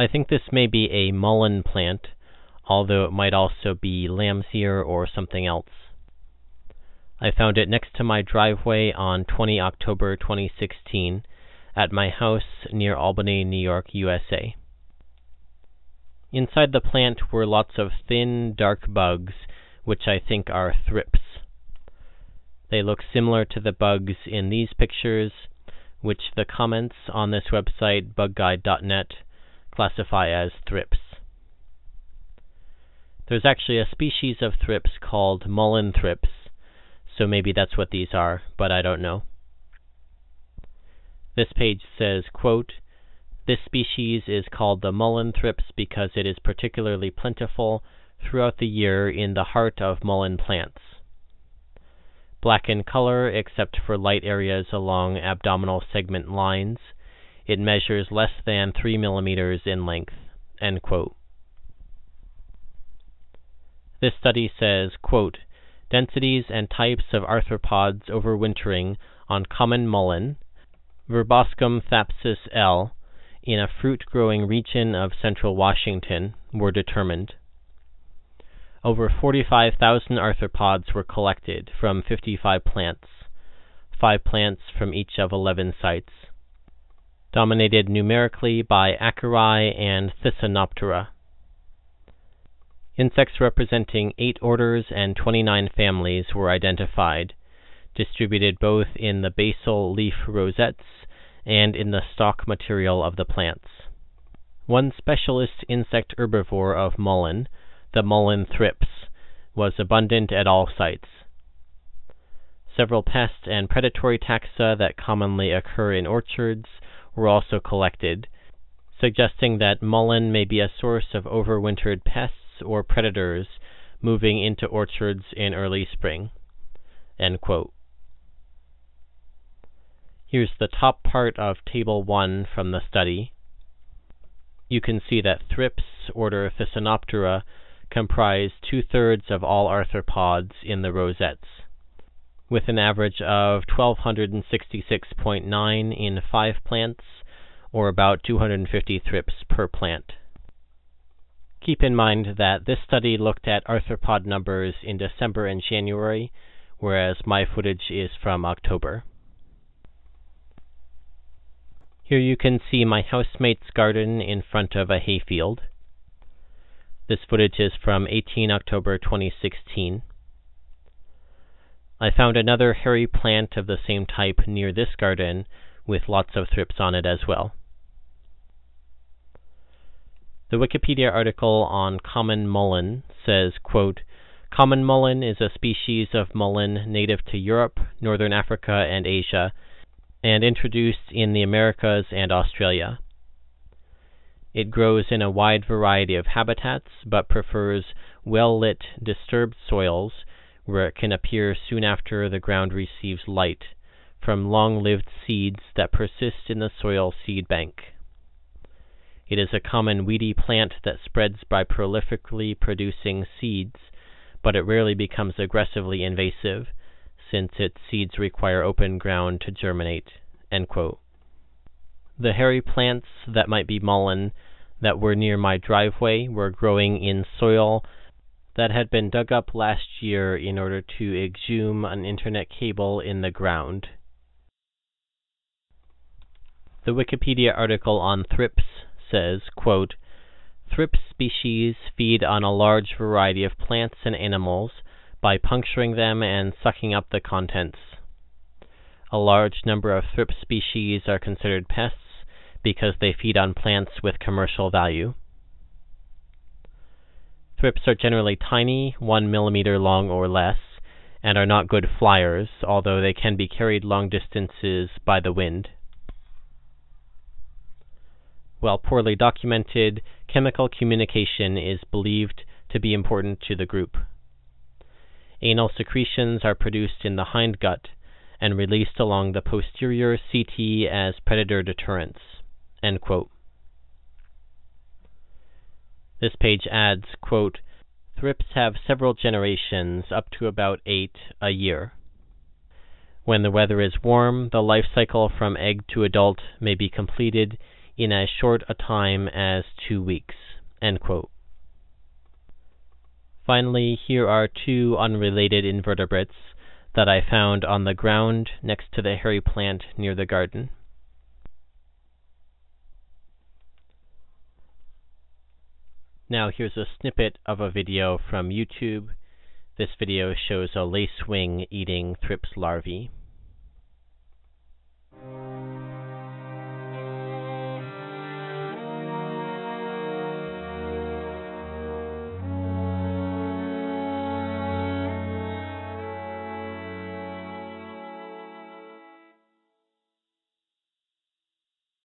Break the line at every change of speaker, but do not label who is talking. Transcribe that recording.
I think this may be a mullein plant, although it might also be lamb's ear or something else. I found it next to my driveway on 20 October 2016 at my house near Albany, New York, USA. Inside the plant were lots of thin, dark bugs, which I think are thrips. They look similar to the bugs in these pictures, which the comments on this website, bugguide.net, classify as thrips. There's actually a species of thrips called mullein thrips, so maybe that's what these are, but I don't know. This page says, quote, This species is called the mullein thrips because it is particularly plentiful throughout the year in the heart of mullein plants. Black in color except for light areas along abdominal segment lines, it measures less than 3 millimeters in length. This study says, quote, densities and types of arthropods overwintering on common mullein, Verbascum thapsus L, in a fruit-growing region of central Washington were determined. Over 45,000 arthropods were collected from 55 plants, five plants from each of 11 sites, dominated numerically by Acari and Thysanoptera. Insects representing eight orders and 29 families were identified, distributed both in the basal leaf rosettes and in the stalk material of the plants. One specialist insect herbivore of mullein, the mullein thrips, was abundant at all sites. Several pest and predatory taxa that commonly occur in orchards were also collected, suggesting that mullein may be a source of overwintered pests or predators moving into orchards in early spring. Here's the top part of Table 1 from the study. You can see that thrips, order Thysanoptera, comprise two-thirds of all arthropods in the rosettes, with an average of 1266.9 in five plants, or about 250 thrips per plant. Keep in mind that this study looked at arthropod numbers in December and January, whereas my footage is from October. Here you can see my housemate's garden in front of a hayfield. This footage is from 18 October 2016. I found another hairy plant of the same type near this garden with lots of thrips on it as well. The Wikipedia article on common mullein says, quote, Common mullein is a species of mullein native to Europe, northern Africa, and Asia, and introduced in the Americas and Australia. It grows in a wide variety of habitats, but prefers well-lit, disturbed soils where it can appear soon after the ground receives light from long-lived seeds that persist in the soil seed bank. It is a common weedy plant that spreads by prolifically producing seeds, but it rarely becomes aggressively invasive, since its seeds require open ground to germinate. The hairy plants that might be mullein that were near my driveway were growing in soil that had been dug up last year in order to exhume an internet cable in the ground. The Wikipedia article on thrips says, quote, Thrip species feed on a large variety of plants and animals by puncturing them and sucking up the contents. A large number of thrip species are considered pests because they feed on plants with commercial value. Thrips are generally tiny, one millimeter long or less, and are not good flyers, although they can be carried long distances by the wind. While poorly documented, chemical communication is believed to be important to the group. Anal secretions are produced in the hindgut and released along the posterior setae as predator deterrents. This page adds, quote, Thrips have several generations, up to about eight a year. When the weather is warm, the life cycle from egg to adult may be completed in as short a time as two weeks. Finally, here are two unrelated invertebrates that I found on the ground next to the hairy plant near the garden. Now here's a snippet of a video from YouTube. This video shows a lacewing eating thrips larvae.